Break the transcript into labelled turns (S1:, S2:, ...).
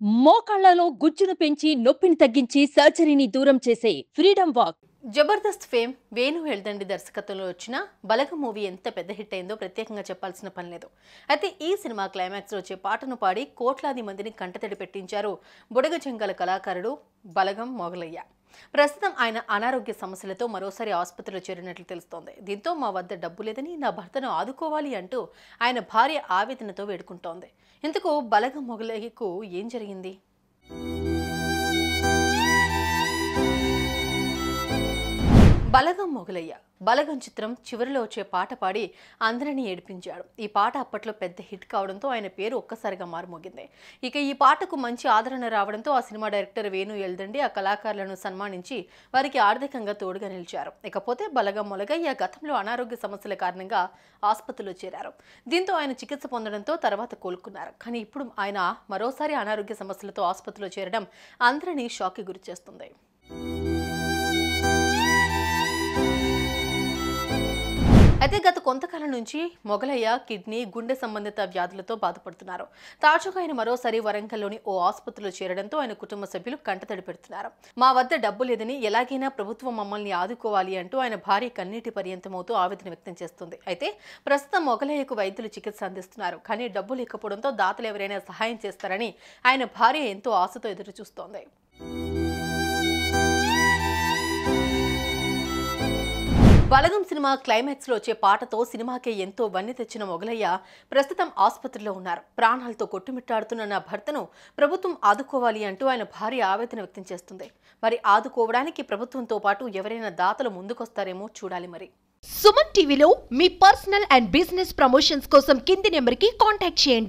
S1: మోకాళ్ళలో గుజ్జును పెంచి నొప్పిని తగ్గించి సర్జరీని దూరం చేసే freedom walk.
S2: Jabardasth fame Venu Yeldandi దర్శకత్వంలో వచ్చిన బలగ మూవీ ఎంత పెద్ద హిట్ అయిందో ప్రత్యేకంగా చెప్పాల్సిన పని లేదు. అయితే ఈ సినిమా క్లైమాక్స్లో వచ్చే పాటను పాడి కోట్లాది మందిని కంటతడి పెట్టించారు బుడగ చెంగల కళాకారుడు బలగం మొగలయ్య ప్రస్తుతం ఆయన అనారోగ్య సమస్యలతో మరోసారి ఆసుపత్రిలో చేరినట్లు తెలుస్తోంది. దీంతో మా వద్ద డబ్బు లేదని నా భర్తను ఆదుకోవాలి అంటూ ఆయన భార్య ఆవేదనతో వేడుకుంటోంది. ఇందుకు బలగ మొగలయ్యకు ఏం జరిగింది? బలగం మొగలయ్య బలగం చిత్రం చివరిలో వచ్చే పాట పాడి అందరినీ ఏడిపించాడు. ఈ పాట అప్పట్లో పెద్ద హిట్ కావడంతో ఆయన పేరు ఒక్కసారిగా మారుమోగింది. ఇక ఈ పాటకు మంచి ఆదరణ రావడంతో ఆ సినిమా డైరెక్టర్ వేణు ఎల్దండి ఆ కళాకారులను సన్మానించి వారికి ఆర్థికంగా తోడుగా నిలిచారు. ఇకపోతే బలగం మొలగయ్య గతంలో అనారోగ్య సమస్యల కారణంగా ఆసుపత్రిలో చేరారు. దీంతో ఆయన చికిత్స పొందడంతో తర్వాత కోలుకున్నారు. కానీ ఇప్పుడు ఆయన మరోసారి అనారోగ్య సమస్యలతో ఆసుపత్రిలో చేరడం అందరినీ షాక్కి గురి అయితే గత కొంతకాలం నుంచి మొగలయ్య కిడ్నీ గుండె సంబంధిత వ్యాధులతో బాధపడుతున్నారు. తాజాగా ఆయన మరోసారి వరంగల్లోని ఓ ఆసుపత్రిలో చేరడంతో ఆయన కుటుంబ సభ్యులు కంటతడి పెడుతున్నారు. మా వద్ద డబ్బు లేదని ఎలాగైనా ప్రభుత్వం మమ్మల్ని ఆదుకోవాలి అంటూ ఆయన భార్య కన్నీటి పర్యంతమవుతూ ఆవేదన వ్యక్తం చేస్తుంది. అయితే ప్రస్తుతం మొగలయ్యకు వైద్యులు చికిత్స అందిస్తున్నారు. కానీ డబ్బు లేకపోవడంతో దాతలు ఎవరైనా సహాయం చేస్తారని ఆయన భార్య ఎంతో ఆశతో ఎదురు చూస్తోంది బలగం సినిమా క్లైమాక్స్లో వచ్చే పాటతో సినిమాకే ఎంతో వన్నె తెచ్చిన మొగలయ్య ప్రస్తుతం ఆసుపత్రిలో ఉన్నారు. ప్రాణాలతో కొట్టుమిట్టాడుతున్న నా భర్తను ప్రభుత్వం ఆదుకోవాలి అంటూ ఆయన భార్య ఆవేదన వ్యక్తం చేస్తుంది. మరి ఆదుకోవడానికి ప్రభుత్వంతో పాటు ఎవరైనా దాతలు ముందుకొస్తారేమో చూడాలి మరి.
S3: సుమన్ టీవీలో మీ పర్సనల్ అండ్ బిజినెస్ ప్రమోషన్స్ కోసం కింది నెంబర్కి కాంటాక్ట్ చేయండి.